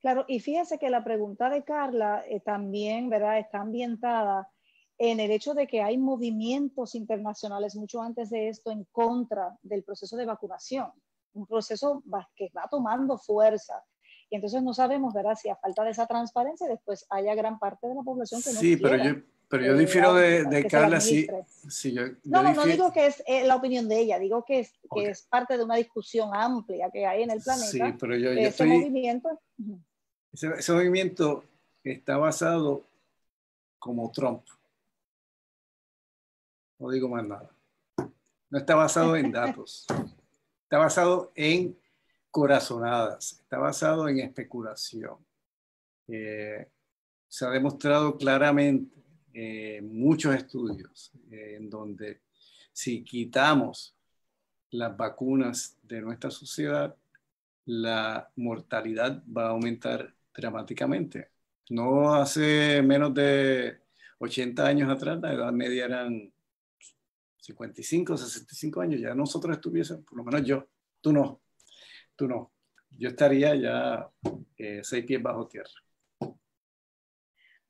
Claro, y fíjese que la pregunta de Carla eh, también, ¿verdad?, está ambientada en el hecho de que hay movimientos internacionales mucho antes de esto en contra del proceso de vacunación un proceso que va tomando fuerza. Y entonces no sabemos, ¿verdad? Si a falta de esa transparencia, después haya gran parte de la población que no Sí, pero yo, pero yo difiero de, de Carla, sí, yo, no, no, no digo que es eh, la opinión de ella, digo que es, que es parte de una discusión amplia que hay en el planeta. Sí, pero yo, yo ese movimiento. Ese, ese movimiento está basado como Trump. No digo más nada. No está basado en datos. Está basado en corazonadas, está basado en especulación. Eh, se ha demostrado claramente muchos estudios en donde si quitamos las vacunas de nuestra sociedad, la mortalidad va a aumentar dramáticamente. No hace menos de 80 años atrás, la edad media eran 55, 65 años, ya nosotros estuviésemos, por lo menos yo, tú no, tú no. Yo estaría ya eh, seis pies bajo tierra.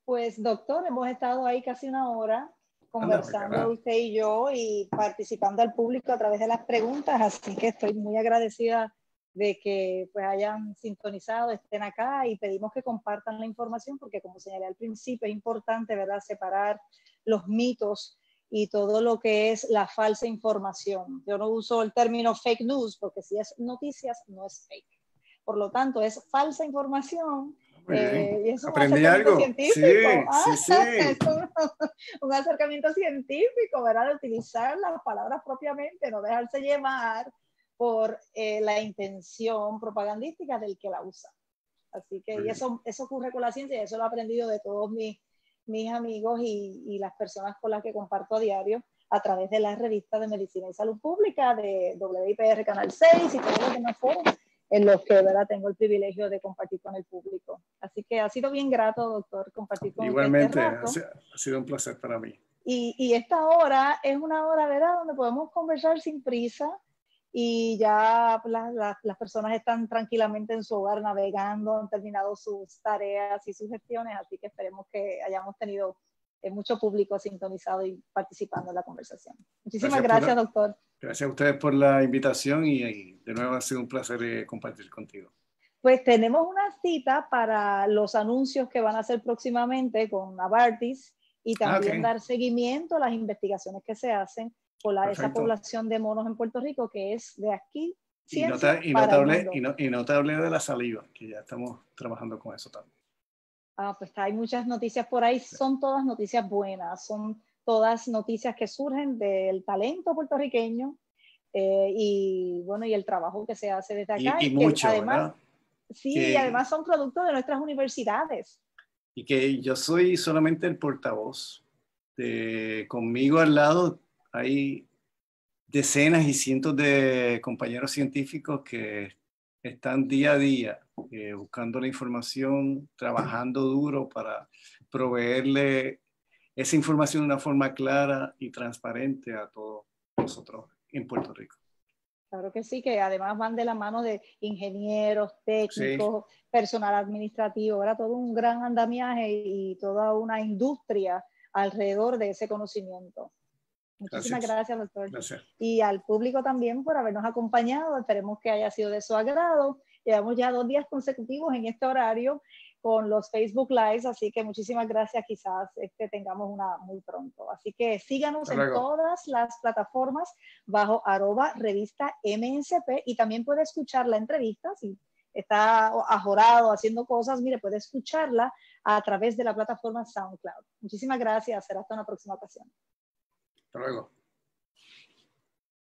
Pues doctor, hemos estado ahí casi una hora conversando usted y yo y participando al público a través de las preguntas, así que estoy muy agradecida de que pues hayan sintonizado, estén acá y pedimos que compartan la información porque como señalé al principio es importante, ¿verdad?, separar los mitos y todo lo que es la falsa información. Yo no uso el término fake news porque si es noticias no es fake. Por lo tanto, es falsa información eh, y es un Aprendí algo. Científico. Sí, sí, sí. es un, acercamiento científico, ¿verdad? De utilizar las palabras propiamente, no dejarse llevar por eh, la intención propagandística del que la usa. Así que y eso, eso ocurre con la ciencia y eso lo he aprendido de todos mis, mis amigos y, y, las personas con las que comparto a diario a través de las revistas de Medicina y Salud Pública, de WIPR Canal 6 y todos los demás foros en los que ¿verdad? tengo el privilegio de compartir con el público. Así que ha sido bien grato, doctor, compartir con Igualmente, este ha sido un placer para mí. Y, y, esta hora es una hora, ¿verdad?, donde podemos conversar sin prisa y ya las, las personas están tranquilamente en su hogar navegando, han terminado sus tareas y sus gestiones, así que esperemos que hayamos tenido eh, mucho público sintonizado y participando en la conversación. Muchísimas gracias, doctor. Gracias a ustedes por la invitación y, de nuevo ha sido un placer eh, compartir contigo. Pues tenemos una cita para los anuncios que van a hacer próximamente con Abartis y ah, también dar seguimiento a las investigaciones que se hacen por la, esa población de monos en Puerto Rico que es de aquí. Y no, te, y, hablé, y, no, y no te hablé de la saliva, que ya estamos trabajando con eso también. Ah, pues hay muchas noticias por ahí, son todas noticias buenas, son todas noticias que surgen del talento puertorriqueño eh, y bueno, y el trabajo que se hace desde acá. Y, mucho, además, Sí, y además son productos de nuestras universidades. Y que yo soy solamente el portavoz. De, conmigo al lado hay decenas y cientos de compañeros científicos que están día a día eh, buscando la información, trabajando duro para proveerle esa información de una forma clara y transparente a todos nosotros en Puerto Rico. Claro que sí, que además van de la mano de ingenieros, técnicos, personal administrativo, era todo un gran andamiaje y toda una industria alrededor de ese conocimiento. Muchísimas gracias, doctor. Y al público también por habernos acompañado. Esperemos que haya sido de su agrado. Llevamos ya dos días consecutivos en este horario con los Facebook Lives, así que muchísimas gracias, quizás este, tengamos una muy pronto. Así que síganos en todas las plataformas bajo arroba revista MSP y también puede escuchar la entrevista si está ajorado haciendo cosas, mire, puede escucharla a través de la plataforma SoundCloud. Muchísimas gracias, será hasta una próxima ocasión. Hasta luego.